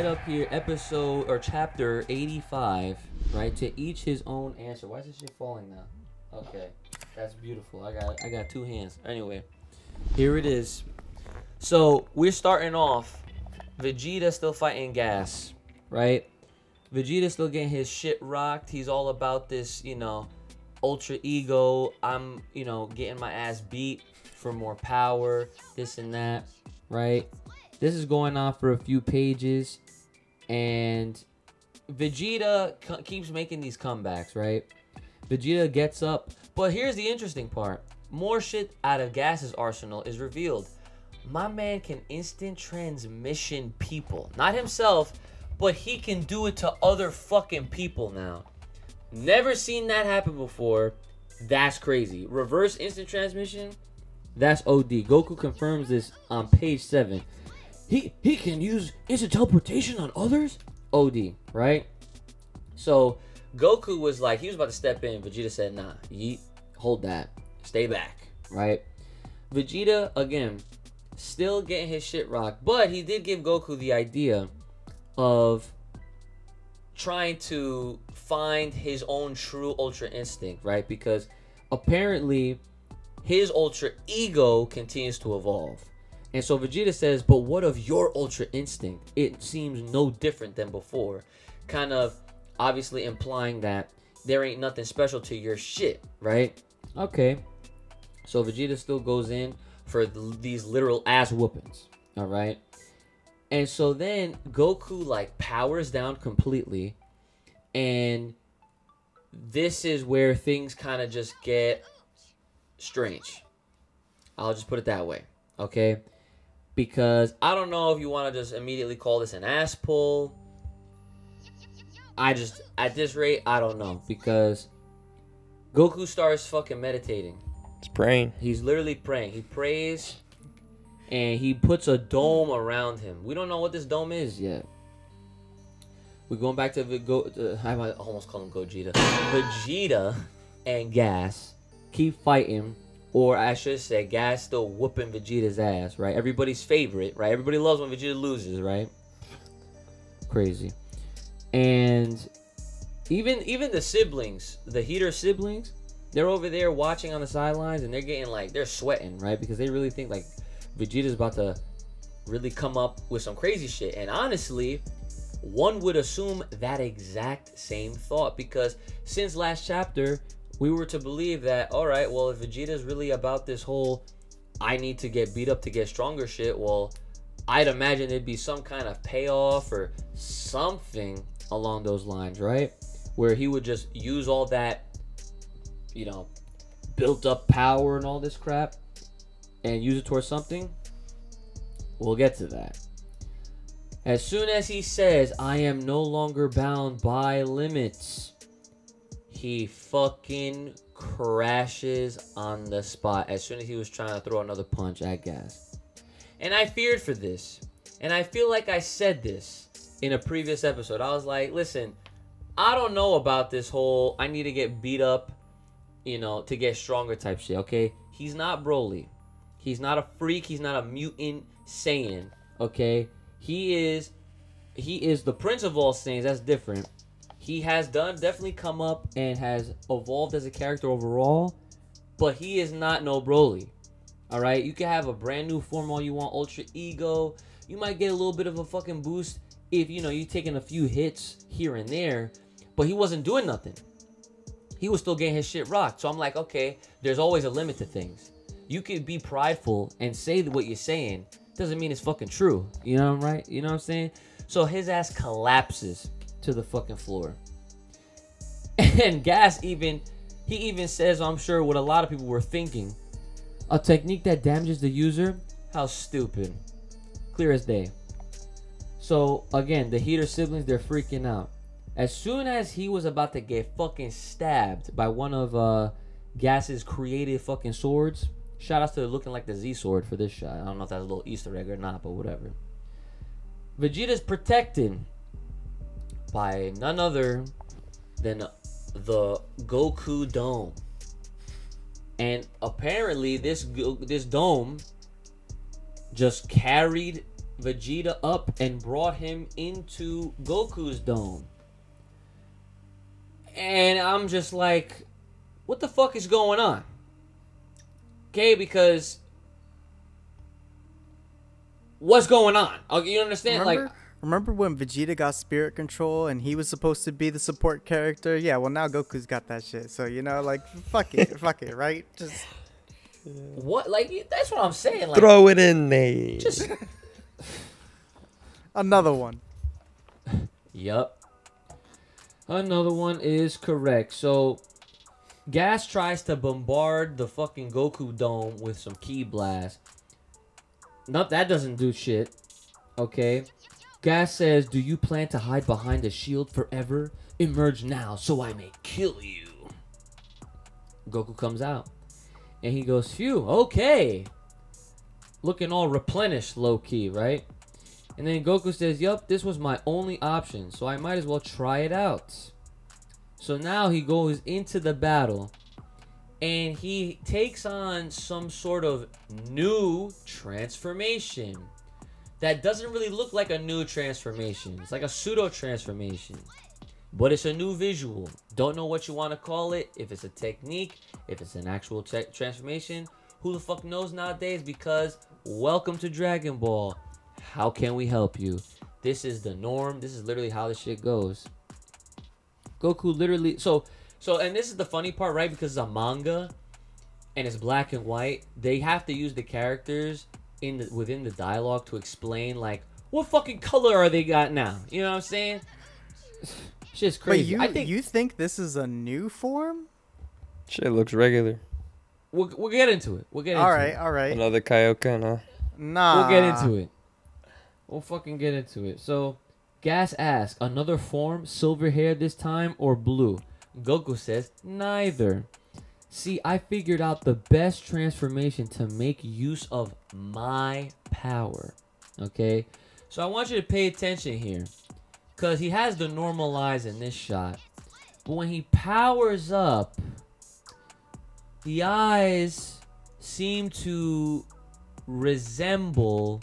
right up here, episode or chapter 85, right? To each his own answer. Why is this shit falling now? Okay. That's beautiful. I got I got two hands. Anyway, here it is. So we're starting off. Vegeta still fighting gas, right? Vegeta still getting his shit rocked. He's all about this, you know, ultra ego. I'm, you know, getting my ass beat for more power, this and that, right? This is going on for a few pages, and Vegeta c- keeps making these comebacks, right? Vegeta gets up, but here's the interesting part: more shit out of Gas's arsenal is revealed. My man can instant transmission people, not himself, but he can do it to other fucking people now. Never seen that happen before. That's crazy. Reverse instant transmission. That's OD. Goku confirms this on page seven. He he can use instant teleportation on others. OD. Right. So Goku was like he was about to step in. Vegeta said, "Nah, yeet, hold that, stay back." Right. Vegeta again, still getting his shit rocked, but he did give Goku the idea of trying to find his own true ultra instinct, right? Because apparently his ultra ego continues to evolve. And so Vegeta says, But what of your ultra instinct? It seems no different than before. Kind of obviously implying that there ain't nothing special to your shit, right? Okay. So Vegeta still goes in for th- these literal ass whoopings, all right? And so then Goku like powers down completely and this is where things kind of just get strange. I'll just put it that way, okay? Because I don't know if you want to just immediately call this an ass pull. I just at this rate, I don't know because Goku starts fucking meditating. It's praying. He's literally praying. He prays and he puts a dome around him. We don't know what this dome is yet. We're going back to the Go. Uh, I almost call him Gogeta. Vegeta and Gas keep fighting, or I should say, Guy's still whooping Vegeta's ass. Right? Everybody's favorite. Right? Everybody loves when Vegeta loses. Right? Crazy. And even even the siblings, the Heeter siblings, they're over there watching on the sidelines, and they're getting like they're sweating, right? Because they really think like Vegeta's about to really come up with some crazy shit. And honestly, one would assume that exact same thought because since last chapter, we were to believe that, all right, well, if Vegeta's really about this whole I need to get beat up to get stronger shit, well, I'd imagine there'd be some kind of payoff or something along those lines, right? Where he would just use all that, you know, built up power and all this crap and use it towards something. We'll get to that. As soon as he says, I am no longer bound by limits, he fucking crashes on the spot as soon as he was trying to throw another punch at Gas. And I feared for this. And I feel like I said this in a previous episode. I was like, listen, I don't know about this whole I need to get beat up, you know, to get stronger type shit, okay? He's not Broly. He's not a freak. He's not a mutant Saiyan, okay? He is he is the prince of all Saiyans. That's different. He has done definitely come up and has evolved as a character overall, but he is not no Broly. All right, you can have a brand new form all you want, Ultra Ego. You might get a little bit of a fucking boost if you know you're taking a few hits here and there, but he wasn't doing nothing. He was still getting his shit rocked. So I'm like, okay, there's always a limit to things. You could be prideful and say what you're saying. Doesn't mean it's fucking true. You know what I'm right? You know what I'm saying? So his ass collapses to the fucking floor. And Gas even he even says, I'm sure what a lot of people were thinking. A technique that damages the user? How stupid. Clear as day. So again, the Heeter siblings, they're freaking out. As soon as he was about to get fucking stabbed by one of uh Gas's creative fucking swords, shout out to looking like the Z sword for this shot. I don't know if that's a little Easter egg or not, but whatever. Vegeta's protected by none other than the Goku Dome. And apparently this this dome just carried Vegeta up and brought him into Goku's dome. And I'm just like, what the fuck is going on? Okay, because what's going on? You understand? Remember, Like, remember when Vegeta got spirit control and he was supposed to be the support character? Yeah, well now Goku's got that shit. So you know, like fuck it, fuck it, right? Just what? Like, that's what I'm saying. Like, Throw it in there. just another one. Yup. Another one is correct. So, Gas tries to bombard the fucking Goku dome with some Ki blast. Nope, that doesn't do shit. Okay. Gas says, Do you plan to hide behind a shield forever? Emerge now so I may kill you. Goku comes out. And he goes, Phew, okay. Looking all replenished low key, right? And then Goku says, Yup, this was my only option, so I might as well try it out. So now he goes into the battle and he takes on some sort of new transformation that doesn't really look like a new transformation. It's like a pseudo transformation, but it's a new visual. Don't know what you want to call it, if it's a technique, if it's an actual transformation. Who the fuck knows nowadays? Because welcome to Dragon Ball. How can we help you? This is the norm. This is literally how this shit goes. Goku literally so so and this is the funny part, right? Because it's a manga and it's black and white, they have to use the characters in the within the dialogue to explain like what fucking color are they got now? You know what I'm saying? Shit's crazy. But you I think you think this is a new form? Shit looks regular. we'll, we'll get into it. We'll get into All right, it. all right. Alright. Another Kaioken, huh? Nah. We'll get into it. We'll fucking get into it. So, Gas asks, another form, silver hair this time or blue? Goku says, neither. See, I figured out the best transformation to make use of my power. Okay? So I want you to pay attention here. Because he has the normalize in this shot. But when he powers up, the eyes seem to resemble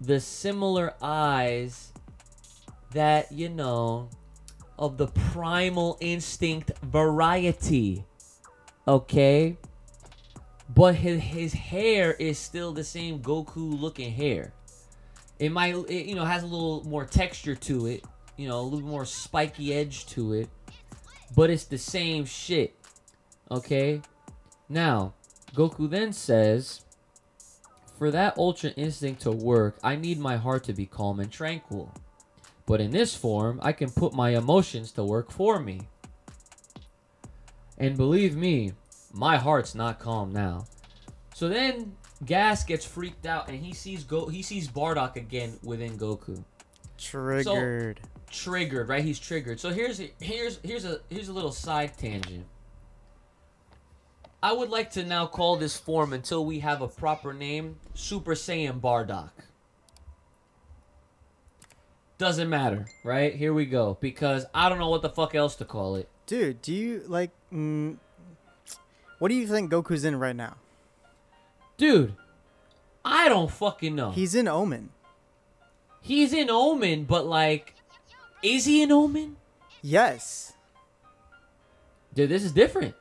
the similar eyes that, you know, of the primal instinct variety. Okay? But his, his hair is still the same Goku looking hair. It might, it, you know, has a little more texture to it, you know, a little more spiky edge to it. But it's the same shit. Okay? Now, Goku then says, For that Ultra Instinct to work, I need my heart to be calm and tranquil. But in this form, I can put my emotions to work for me. And believe me, my heart's not calm now. So then Gas gets freaked out and he sees Go he sees Bardock again within Goku. Triggered. Triggered, right? He's triggered. So here's here's here's a here's a little side tangent. I would like to now call this form until we have a proper name, Super Saiyan Bardock. Doesn't matter, right? Here we go. Because I don't know what the fuck else to call it. Dude, do you like mm, What do you think Goku's in right now? Dude, I don't fucking know. He's in Omen. He's in Omen, but like, is he in Omen? Yes. Dude, this is different.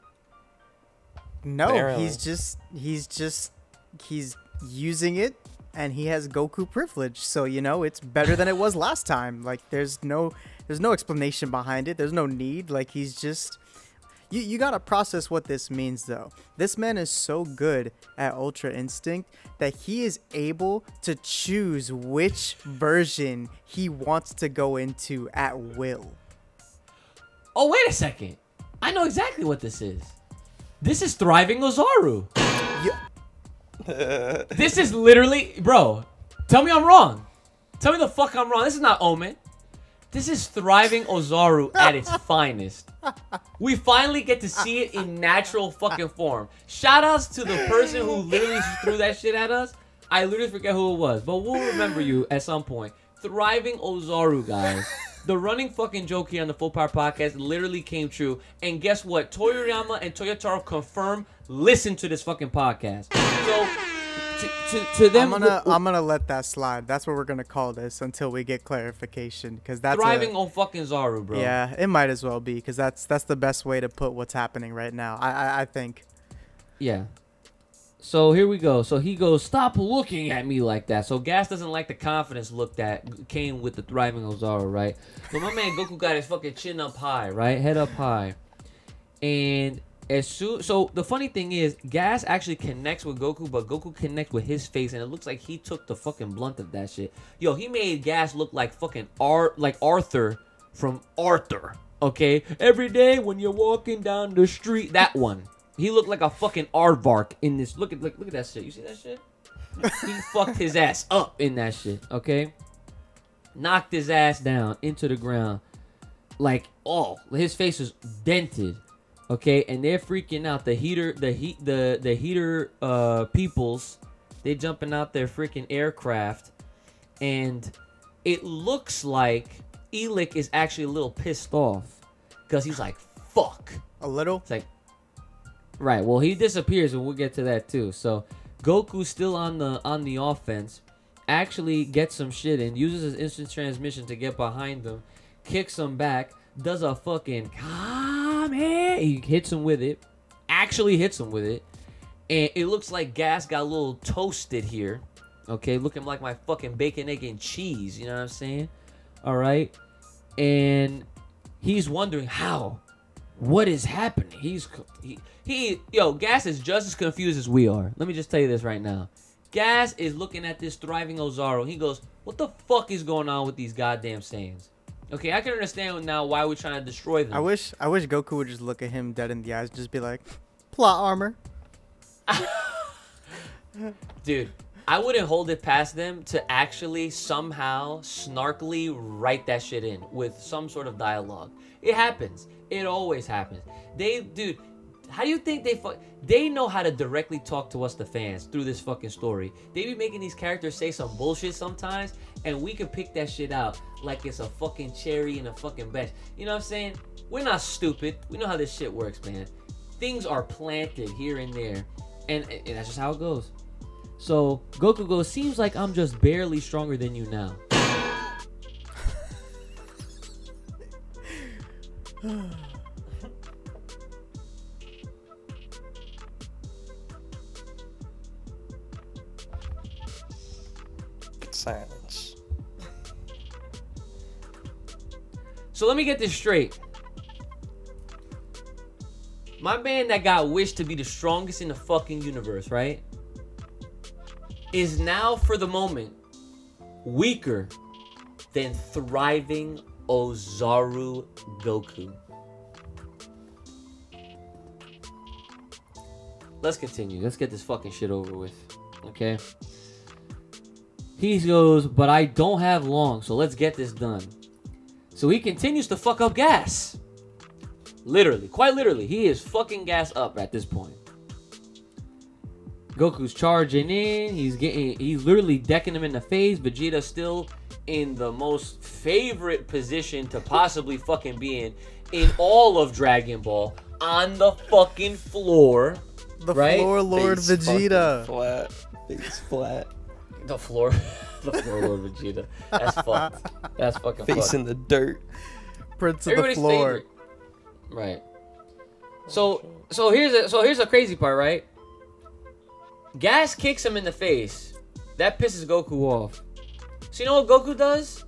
No, Apparently. he's just he's just he's using it and he has Goku privilege. So, you know, it's better than it was last time. Like there's no there's no explanation behind it. There's no need. Like he's just you, you gotta process what this means though. This man is so good at Ultra Instinct that he is able to choose which version he wants to go into at will. Oh, wait a second. I know exactly what this is. This is Thriving Ozaru. This is literally, bro. Tell me I'm wrong. Tell me the fuck I'm wrong. This is not Omen. This is Thriving Ozaru at its finest. We finally get to see it in natural fucking form. Shout outs to the person who literally threw that shit at us. I literally forget who it was, but we'll remember you at some point. Thriving Ozaru, guys. The running fucking joke here on the Full Power Podcast literally came true. And guess what? Toriyama and Toyotaro confirm listen to this fucking podcast. So to, to, to them, I'm gonna I'm gonna let that slide. That's what we're gonna call this until we get clarification, because that's a- thriving on fucking Zaru, bro. Yeah, it might as well be, because that's that's the best way to put what's happening right now. I I, I think. Yeah. So here we go. So he goes, "Stop looking at me like that." So Gas doesn't like the confidence look that came with the thriving Ozaru, right? But my man Goku got his fucking chin up high, right, head up high, and as soon. So the funny thing is, Gas actually connects with Goku, but Goku connects with his face, and it looks like he took the fucking blunt of that shit. Yo, he made Gas look like fucking Ar, like Arthur from Arthur. Okay, every day when you're walking down the street, that one. He looked like a fucking aardvark in this. Look at look, look at that shit. You see that shit? he fucked his ass up in that shit. Okay, knocked his ass down into the ground. Like oh, his face was dented. Okay, and they're freaking out. The Heeter, the heat, the the Heeter uh peoples, they jumping out their freaking aircraft, and it looks like Elec is actually a little pissed off because he's like, "Fuck." A little. It's like, right. Well, he disappears, and we'll get to that too. So Goku's still on the on the offense. Actually, gets some shit and Uses his instant transmission to get behind them. Kicks him back. Does a fucking He hits him with it. Actually hits him with it. And it looks like Gas got a little toasted here. Okay, looking like my fucking bacon, egg, and cheese. You know what I'm saying? All right. And he's wondering how what is happening? He's he, he yo, Gas is just as confused as we are. Let me just tell you this right now. Gas is looking at this thriving Ozaru. He goes, "What the fuck is going on with these goddamn Saiyans?" Okay, I can understand now why we're trying to destroy them. I wish I wish Goku would just look at him dead in the eyes and just be like, plot armor. Dude, I wouldn't hold it past them to actually somehow snarkily write that shit in with some sort of dialogue. It happens. It always happens. They, dude, how do you think they fuck? They know how to directly talk to us, the fans, through this fucking story. They be making these characters say some bullshit sometimes, and we can pick that shit out like it's a fucking cherry in a fucking bench. You know what I'm saying? We're not stupid. We know how this shit works, man. Things are planted here and there, and, and that's just how it goes. So Goku goes, seems like I'm just barely stronger than you now. Silence. So let me get this straight. My man that got wished to be the strongest in the fucking universe, right? Is now for the moment weaker than thriving Ozaru Goku. Let's continue. Let's get this fucking shit over with. Okay? He goes, but I don't have long, so let's get this done. So he continues to fuck up gas. Literally, quite literally, he is fucking gas up at this point. Goku's charging in. He's getting, he's literally decking him in the face. Vegeta's still in the most favorite position to possibly fucking be in in all of Dragon Ball on the fucking floor. The Right? floor lord Face Vegeta. Flat. Face flat. The floor, the floor lord Vegeta. That's fucked. That's fucking Face fucked. in the dirt. Prince of Everybody's the floor. favorite. Right. So so here's a so here's a crazy part, right? Gas kicks him in the face. That pisses Goku off. So you know what Goku does?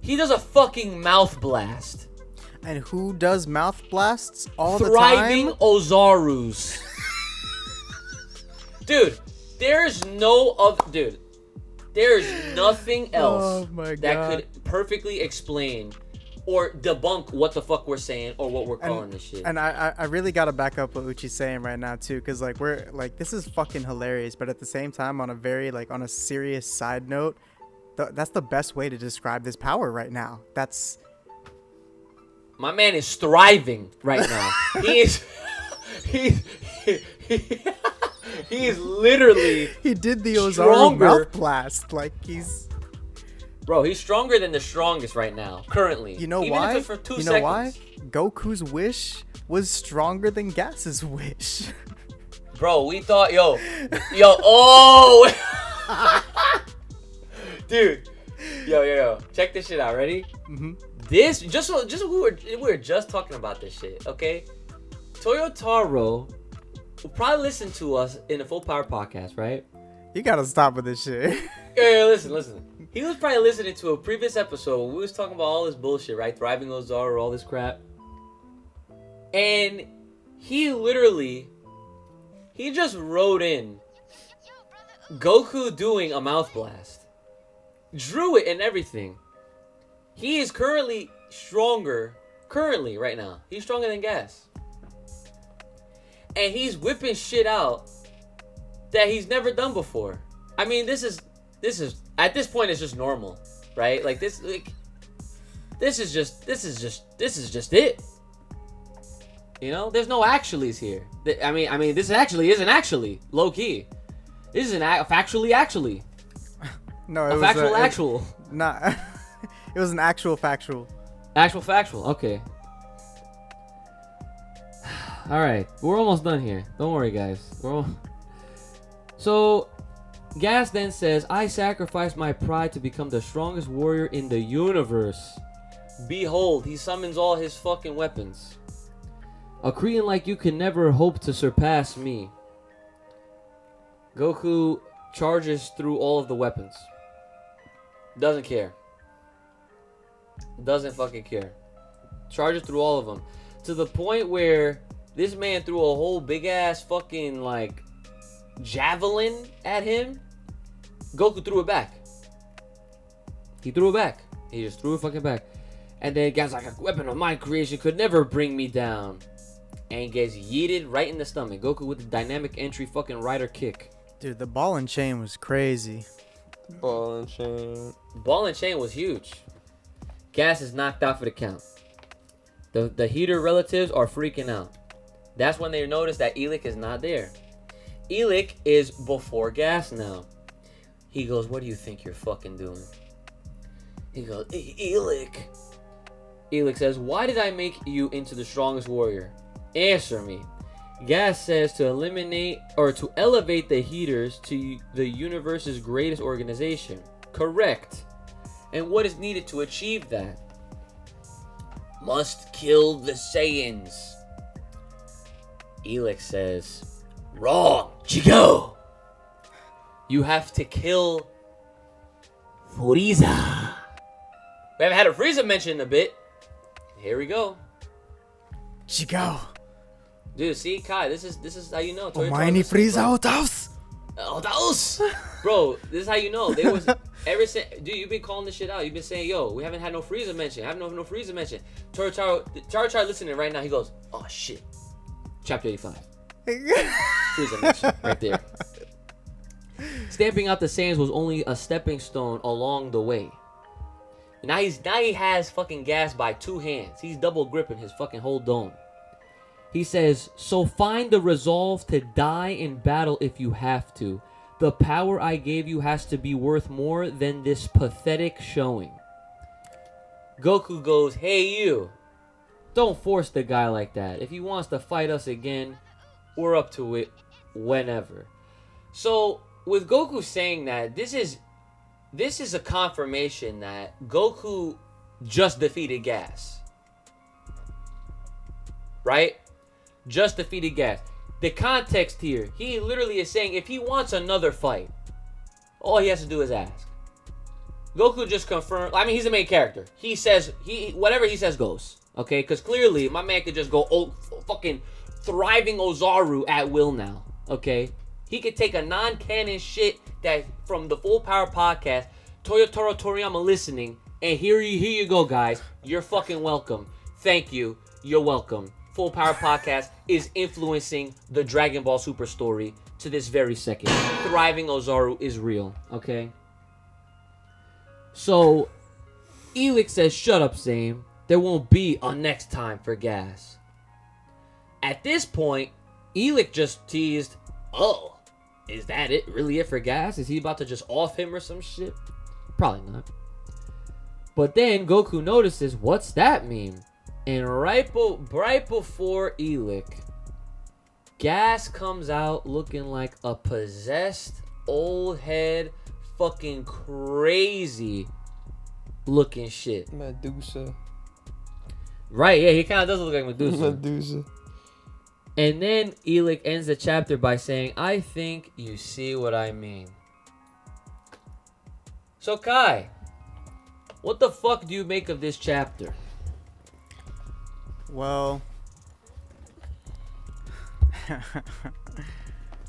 He does a fucking mouth blast. And who does mouth blasts all Thriving the time? Thriving Ozarus. dude, there's no other dude. There's nothing oh else Oh my that could perfectly explain or debunk what the fuck we're saying or what we're calling this shit. And I, I I really gotta back up what Uchi's saying right now too, because like we're like this is fucking hilarious, but at the same time, on a very like on a serious side note, th- that's the best way to describe this power right now. That's My man is thriving right now. he is. He's. He, he is literally, he did the Ozaru mouth blast. Like he's, bro. He's stronger than the strongest right now, currently. you know Even why? For two you know seconds. why? Goku's wish was stronger than Gas's wish. Bro, we thought, yo, yo, oh, dude, yo, yo, yo, check this shit out. Ready? hmm This just so- just we were we were just talking about this shit. Okay, Toyotaro will probably listen to us in the Full Power podcast, right? You gotta stop with this shit. Yeah, yeah, listen, listen. He was probably listening to a previous episode where we was talking about all this bullshit, right? Thriving Ozaru, all this crap. And he literally he just wrote in Goku doing a mouth blast. Drew it and everything. He is currently stronger currently right now. He's stronger than Gas. And he's whipping shit out that he's never done before. I mean, this is this is at this point it's just normal, right? Like this like this is just this is just this is just it. You know, there's no actuallys here. I mean, I mean, this actually isn't actually low key. This is an a- factually actually no, it a was factual it- actual Not. it was an actual factual. actual factual. Okay. All right, we're almost done here. Don't worry, guys. We're al- so. Gas then says, "I sacrificed my pride to become the strongest warrior in the universe." Behold, he summons all his fucking weapons. A Korean like you can never hope to surpass me. Goku charges through all of the weapons. Doesn't care. Doesn't fucking care. Charges through all of them. To the point where this man threw a whole big ass fucking like javelin at him. Goku threw it back. He threw it back. He just threw it fucking back. And then guys like a weapon of my creation could never bring me down. And gets yeeted right in the stomach. Goku with the dynamic entry fucking rider kick. Dude, the ball and chain was crazy. Ball and chain. Ball and chain was huge. Gas is knocked out for the count. The the Heeter relatives are freaking out. That's when they notice that Elec is not there. Elec is before gas now. He goes, What do you think you're fucking doing? He goes, "E- Elec. Elec says, Why did I make you into the strongest warrior? Answer me. Gas says to eliminate or to elevate the Heeters to the universe's greatest organization. Correct. And what is needed to achieve that? Must kill the Saiyans. Elix says, Wrong, Chigo. You have to kill Frieza. We haven't had a Frieza mentioned in a bit. Here we go. Chigo. Dude, see, Kai, this is this is how you know. Toyotaro's Omae ni a super Frieza otaus. Oh, bro. This is how you know. They was ever since, dude. You've been calling this shit out. You've been saying, "Yo, we haven't had no Frieza mention. haven't no no Frieza mention." Toritaro, Toritaro, listening right now. He goes, "Oh shit." Chapter eighty-five. Frieza mention right there. Stamping out the sands was only a stepping stone along the way. Now he's now he has fucking gas by two hands. He's double gripping his fucking whole dome. He says, So find the resolve to die in battle if you have to. The power I gave you has to be worth more than this pathetic showing. Goku goes, Hey, you. Don't force the guy like that. If he wants to fight us again, we're up to it whenever. So, with Goku saying that, this is this is a confirmation that Goku just defeated Gas. Right? Just defeated Gas. The context here, he literally is saying if he wants another fight, all he has to do is ask. Goku just confirmed. I mean, he's the main character. He says he whatever he says goes. Okay, because clearly my man could just go oh fucking thriving Ozaru at will now. Okay, he could take a non-canon shit that from the Full Power podcast. Toyotaro Toriyama listening, and here you here you go, guys. You're fucking welcome. Thank you. You're welcome. Full Power Podcast is influencing the Dragon Ball Super story to this very second. Thriving Ozaru is real, okay? So, Elix says, Shut up, Same. There won't be a next time for gas. At this point, Elix just teased, Oh, is that it? Really it for gas? Is he about to just off him or some shit? Probably not. But then Goku notices, What's that mean? And right, be- right before Elec Gas comes out looking like a possessed old head, fucking crazy looking shit. Medusa. Right, yeah, he kind of does look like Medusa. Medusa. and then Elec ends the chapter by saying, I think you see what I mean. So, Kai, what the fuck do you make of this chapter? Well.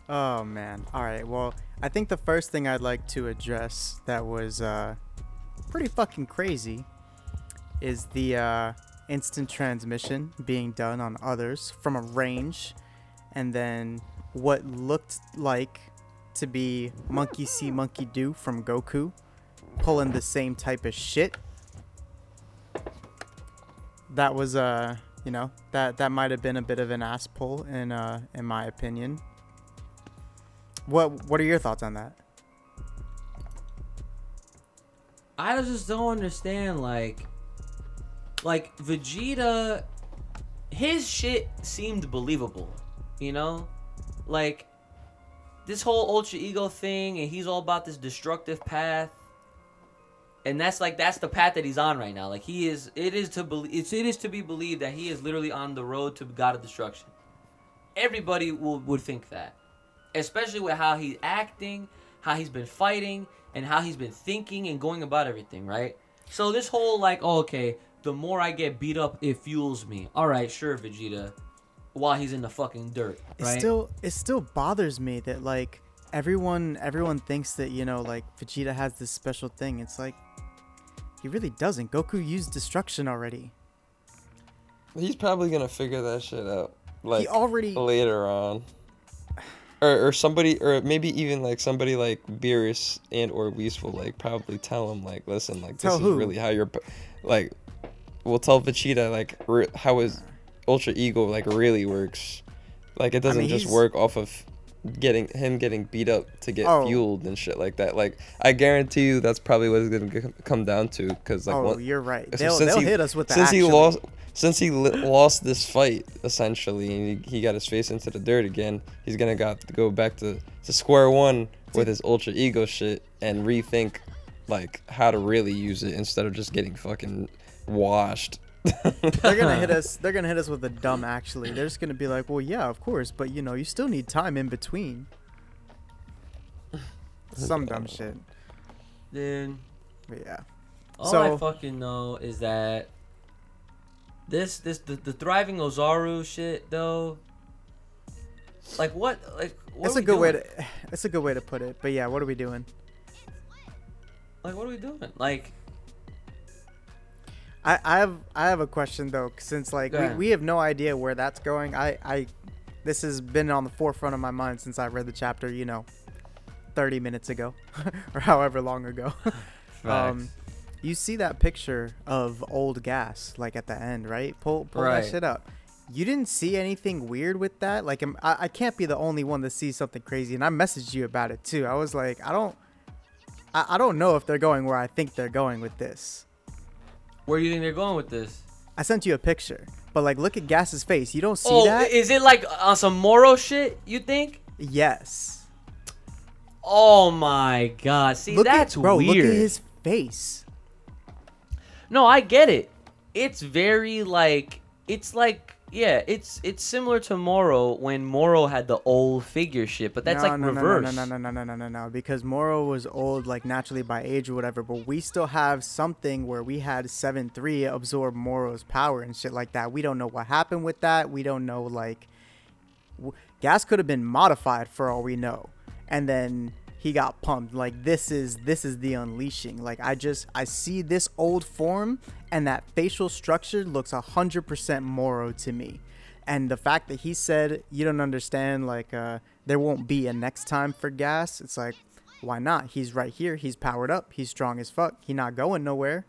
oh man. All right. Well, I think the first thing I'd like to address that was uh, pretty fucking crazy is the uh, instant transmission being done on others from a range, and then what looked like to be monkey see, monkey do from Goku, pulling the same type of shit. That was uh you know that that might have been a bit of an ass pull in uh in my opinion. What what are your thoughts on that? I just don't understand, like, like Vegeta, his shit seemed believable, you know, like this whole ultra ego thing, and he's all about this destructive path, and that's like that's the path that he's on right now. Like he is, it is to believe, it's it is to be believed that he is literally on the road to God of destruction. Everybody will, would think that, especially with how he's acting, how he's been fighting, and how he's been thinking and going about everything, right? So this whole like, oh, okay, the more I get beat up, it fuels me. All right, sure, Vegeta. While he's in the fucking dirt, it right? still it still bothers me that like everyone everyone thinks that you know like vegeta has this special thing it's like he really doesn't goku used destruction already He's probably gonna figure that shit out. Like he already later on. Or, or somebody or maybe even like somebody like Beerus and or Whis will like probably tell him like listen like Tell this who? is really how you're like we'll tell Vegeta like re- how his ultra ego like really works. Like it doesn't mean, just he's- work off of getting him getting beat up to get Oh. fueled and shit like that. Like I guarantee you that's probably what it's gonna come down to because like oh one, you're right. so they'll, since they'll he- hit us with since he lost since he li- lost this fight essentially and he, he got his face into the dirt again he's gonna got to go back to, to square one with his ultra ego shit and rethink like how to really use it instead of just getting fucking washed they're gonna hit us they're gonna hit us with a dumb actually they're just gonna be like well yeah of course but you know you still need time in between some dumb shit Dude, but yeah all So- I fucking know is that this this the, the thriving Ozaru shit though. Like what? Like what that's a we good way to that's a good way to put it but yeah what are we doing Like what are we doing? Like I, I have I have a question though, since like we, we have no idea where that's going. I, I this has been on the forefront of my mind since I read the chapter, you know, thirty minutes ago, or however long ago. um, you see that picture of old gas like at the end, right? Pull pull Right. that shit up. You didn't see anything weird with that? Like, I, I can't be the only one that sees something crazy, and I messaged you about it too. I was like, I don't, I, I don't know if they're going where I think they're going with this. Where do you think they're going with this? I sent you a picture, but like, look at Gas's face. You don't see oh, that? is it like on some Moro shit? You think? yes. Oh my god! See, look that's at bro. weird. Look at his face. No, I get it. It's very like it's like yeah, it's it's similar to Moro when Moro had the old figure shit, but that's no, like no, reverse. No, no, no, no, no, no, no, no, because Moro was old like naturally by age or whatever, but we still have something where we had seven three absorb Moro's power and shit like that. We don't know what happened with that. We don't know like w- gas could have been modified for all we know, and then he got pumped. Like this is this is the unleashing. Like I just I see this old form and that facial structure looks a hundred percent Moro to me. And the fact that he said you don't understand, like uh, there won't be a next time for gas. It's like, why not? He's right here. He's powered up. He's strong as fuck. He not going nowhere.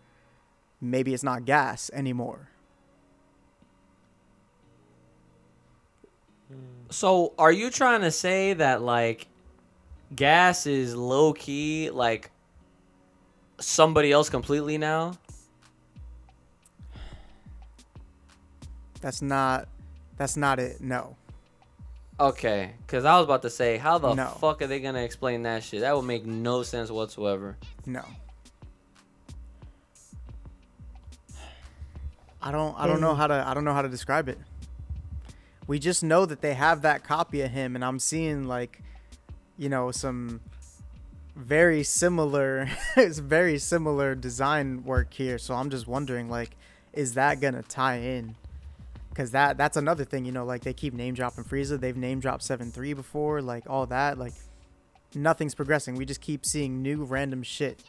Maybe it's not gas anymore. So, are you trying to say that like Gas is low key like somebody else completely now? That's not. That's not it. No. Okay, because I was about to say, how the No. fuck are they gonna explain that shit? That would make no sense whatsoever. No. I don't I don't know mm. how to I don't know how to describe it. We just know that they have that copy of him and I'm seeing like you know some very similar it's very similar design work here. So I'm just wondering like is that going to tie in? Cuz that that's another thing you know like they keep name dropping Frieza. They've name dropped 7-3 before like all that like nothing's progressing. We just keep seeing new random shit.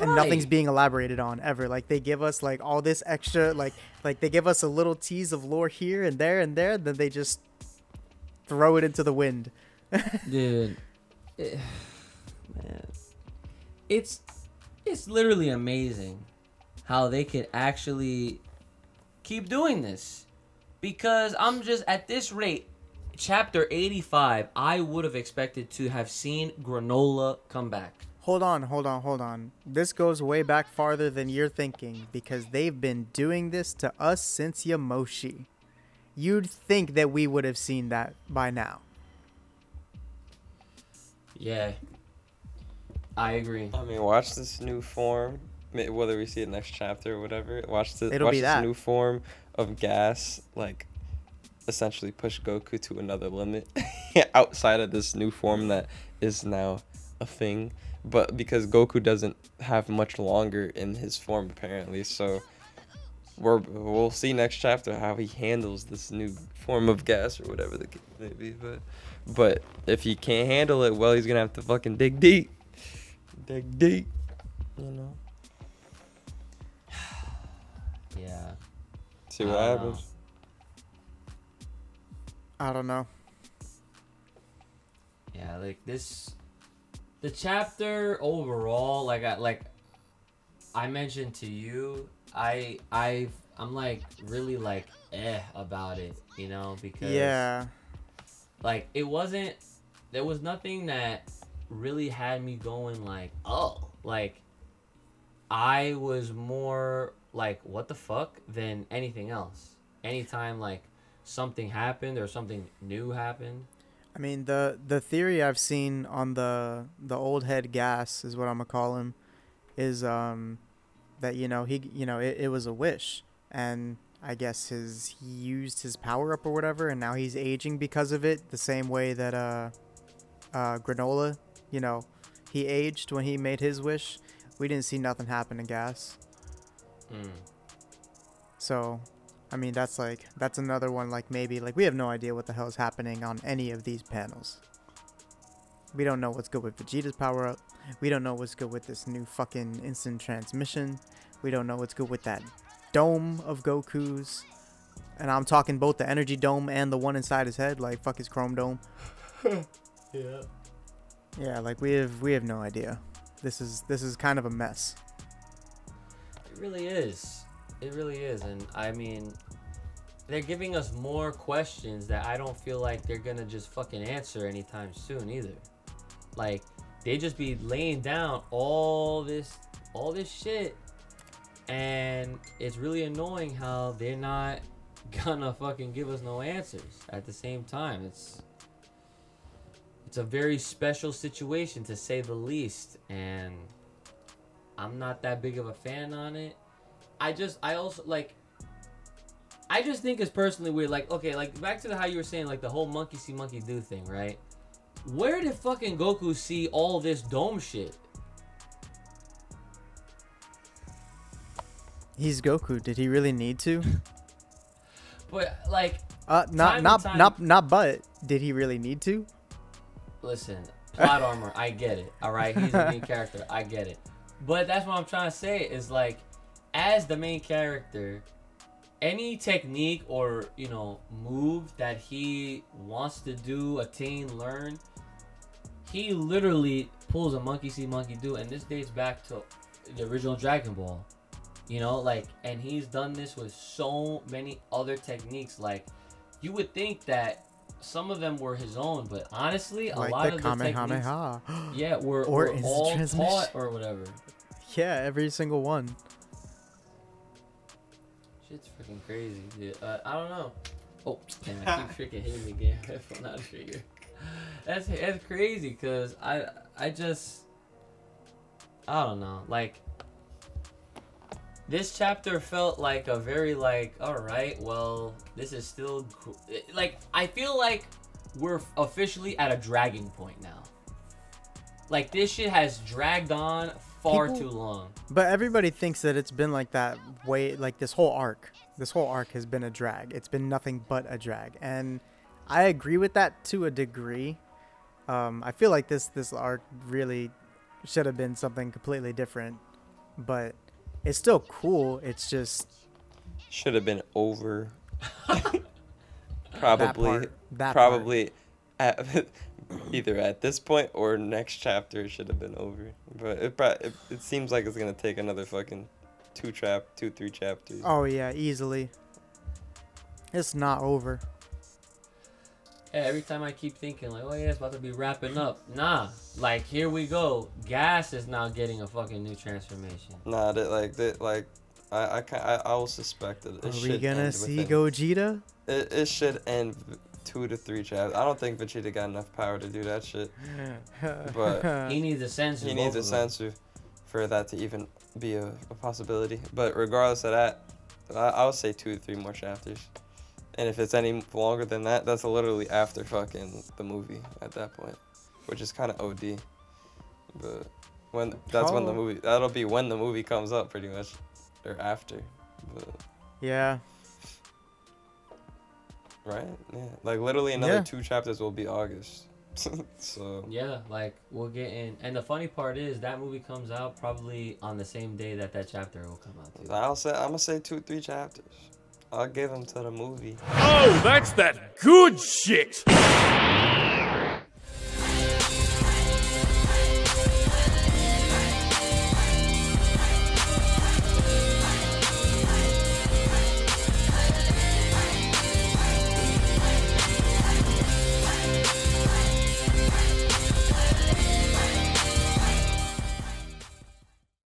And nothing's being elaborated on ever. Like they give us like all this extra like like they give us a little tease of lore here and there and there, and then they just throw it into the wind. dude it- man it's it's literally amazing how they could actually keep doing this because i'm just at this rate chapter 85 i would have expected to have seen Granolah come back Hold on, hold on, hold on. This goes way back farther than you're thinking because they've been doing this to us since Yamoshi. You'd think that we would have seen that by now. Yeah i agree I mean, watch this new form, whether we see it next chapter or whatever. Watch the It'll watch be this that. new form of gas, like essentially push Goku to another limit outside of this new form that is now a thing. But because Goku doesn't have much longer in his form apparently, so we're we'll see next chapter how he handles this new form of gas or whatever the case may be. But but if he can't handle it, well, he's gonna have to fucking dig deep, dig deep, you know. yeah See what I don't happens. I don't know. Yeah, like this the chapter overall, like I like I mentioned to you, I I I'm like really like eh about it, you know, because Yeah. Like it wasn't there was nothing that really had me going like, oh, like I was more like what the fuck than anything else. Anytime like something happened or something new happened. I mean the the theory I've seen on the the old head gas is what I'm gonna call him, is um that you know he you know it, it was a wish and I guess his he used his power up or whatever and now he's aging because of it the same way that uh uh Granolah you know he aged when he made his wish. We didn't see nothing happen to gas. Mm. So, I mean, that's like that's another one. Like maybe like we have no idea what the hell is happening on any of these panels. We don't know what's good with Vegeta's power up. We don't know what's good with this new fucking instant transmission. We don't know what's good with that dome of Goku's. And I'm talking both the energy dome and the one inside his head, like fuck his chrome dome. Yeah. Yeah, like we have we have no idea. This is this is kind of a mess. It really is. It really is. And I mean, they're giving us more questions that I don't feel like they're going to just fucking answer anytime soon either. Like, they just be laying down all this all this shit and it's really annoying how they're not gonna fucking give us no answers at the same time. It's it's a very special situation to say the least and I'm not that big of a fan on it. I just I also like I just think it's personally weird. Like, okay, like back to the, how you were saying, like the whole monkey see monkey do thing, right? Where did fucking Goku see all this dome shit? He's Goku. Did he really need to? But like, Uh, not not time- not not. But did he really need to? listen, plot armor, I get it. All right, he's the main character, I get it. But that's what I'm trying to say is like, as the main character, any technique or you know move that he wants to do, attain, learn, he literally pulls a monkey see monkey do, and this dates back to the original Dragon Ball. You know, like, and he's done this with so many other techniques. Like, you would think that some of them were his own, but honestly, a like lot the of the techniques, yeah, were, Or were all taught or whatever. yeah, every single one. Shit's freaking crazy, dude. Uh, I don't know. Oh, damn, I keep freaking hitting the game headphone out of trigger. That's that's crazy because I I just I don't know like this chapter felt like a very like all right well this is still like I feel like we're officially at a dragging point now. Like this shit has dragged on far People- too long. But everybody thinks that it's been like that way, like this whole arc. This whole arc has been a drag. It's been nothing but a drag, and I agree with that to a degree. Um, I feel like this this arc really should have been something completely different, but it's still cool. It's just Should have been over. that probably, part. That probably, at, either at this point or next chapter it should have been over. But it, it it seems like it's gonna take another fucking two chap, two three chapters. Oh yeah, easily. It's not over. Yeah, every time I keep thinking like, oh yeah, it's about to be wrapping up. Nah, like here we go. Gas is now getting a fucking new transformation. Nah, that like that like. I I, ca- I I will suspect it. it Are we should gonna see within- Gogeta? It, it should end two to three chapters. I don't think Vegeta got enough power to do that shit. But He needs a sense. He needs a senzu for that to even be a, a possibility. But regardless of that, I, I would say two to three more chapters. And if it's any longer than that, that's literally after fucking the movie at that point, which is kind of OD. But when that's when the movie that'll be when the movie comes up pretty much, or after. But, yeah. right? Yeah. Like literally another Yeah. two chapters will be August. so Yeah, like we'll get in. And the funny part is that movie comes out probably on the same day that that chapter will come out. Too. I'll say I'm gonna say two three chapters. I'll give them to the movie. Oh, that's that good shit!